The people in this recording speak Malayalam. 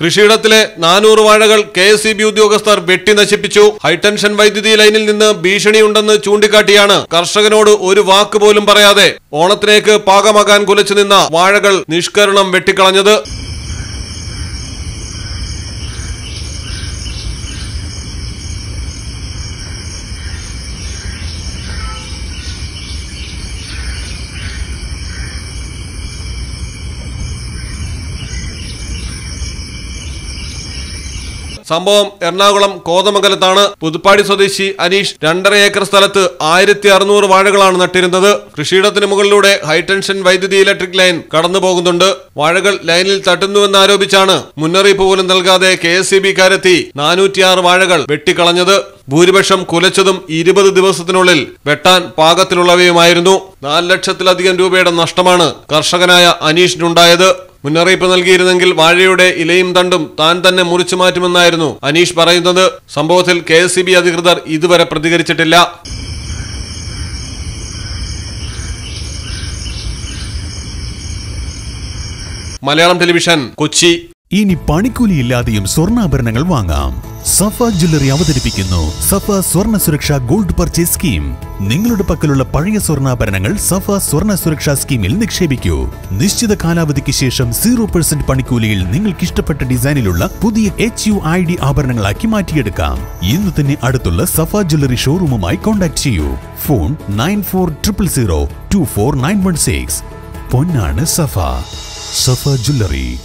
കൃഷിയിടത്തിലെ നാനൂറ് വാഴകൾ കെ എസ് ഉദ്യോഗസ്ഥർ വെട്ടി നശിപ്പിച്ചു. ഹൈടെൻഷൻ വൈദ്യുതി ലൈനിൽ നിന്ന് ഭീഷണിയുണ്ടെന്ന് ചൂണ്ടിക്കാട്ടിയാണ് കർഷകനോട് ഒരു വാക്ക് പോലും പറയാതെ ഓണത്തിലേക്ക് പാകമാകാൻ കുലച്ചു നിന്ന വാഴകൾ നിഷ്കരണം വെട്ടിക്കളഞ്ഞത്. സംഭവം എറണാകുളം കോതമംഗലത്താണ്. പുതുപ്പാടി സ്വദേശി അനീഷ് രണ്ടര ഏക്കർ സ്ഥലത്ത് ആയിരത്തി അറുന്നൂറ് വാഴകളാണ് നട്ടിരുന്നത്. കൃഷിയിടത്തിന് മുകളിലൂടെ ഹൈടെൻഷൻ വൈദ്യുതി ഇലക്ട്രിക് ലൈൻ കടന്നു പോകുന്നുണ്ട് വാഴകൾ ലൈനിൽ തട്ടുന്നുവെന്ന് ആരോപിച്ചാണ് മുന്നറിയിപ്പ് പോലും നൽകാതെ കെ എസ് സി നാനൂറ്റിയാറ് വാഴകൾ വെട്ടിക്കളഞ്ഞത്. ഭൂരിപക്ഷം കുലച്ചതും ഇരുപത് ദിവസത്തിനുള്ളിൽ വെട്ടാൻ പാകത്തിലുള്ളവയുമായിരുന്നു. നാല് ലക്ഷത്തിലധികം രൂപയുടെ നഷ്ടമാണ് കർഷകനായ അനീഷിനുണ്ടായത്. മുന്നറിയിപ്പ് നൽകിയിരുന്നെങ്കിൽ വാഴയുടെ ഇലയും തണ്ടും താൻ തന്നെ മുറിച്ചു മാറ്റുമെന്നായിരുന്നു അനീഷ് പറയുന്നത്. സംഭവത്തിൽ കെ അധികൃതർ ഇതുവരെ പ്രതികരിച്ചിട്ടില്ല. മലയാളം ടെലിവിഷൻ കൊച്ചി. ഇനി പണിക്കൂലിയില്ലാതെയും സ്വർണാഭരണങ്ങൾ വാങ്ങാം. സഫ ജ്വല്ലറി അവതരിപ്പിക്കുന്നു. സഫ സ്വർണ സുരക്ഷ ഗോൾഡ് പർച്ചേസ് സ്കീം. നിങ്ങളുടെ പക്കലുള്ള പഴയ സ്വർണാഭരണങ്ങൾ സഫ സ്വർണ സുരക്ഷാ സ്കീമിൽ നിക്ഷേപിക്കൂ. നിശ്ചിത കാലാവധിക്ക് ശേഷം സീറോ പെർസെന്റ് പണിക്കൂലിയിൽ നിങ്ങൾക്ക് ഇഷ്ടപ്പെട്ട ഡിസൈനിലുള്ള പുതിയ എച്ച് യു ഐ ഡി ആഭരണങ്ങളാക്കി മാറ്റിയെടുക്കാം. ഇന്ന് തന്നെ അടുത്തുള്ള സഫ ജ്വല്ലറി ഷോറൂമുമായി കോൺടാക്ട് ചെയ്യൂ. Phone nine four triple zero two four nine one six. പൊന്നാണ് Safa. Safa jewellery.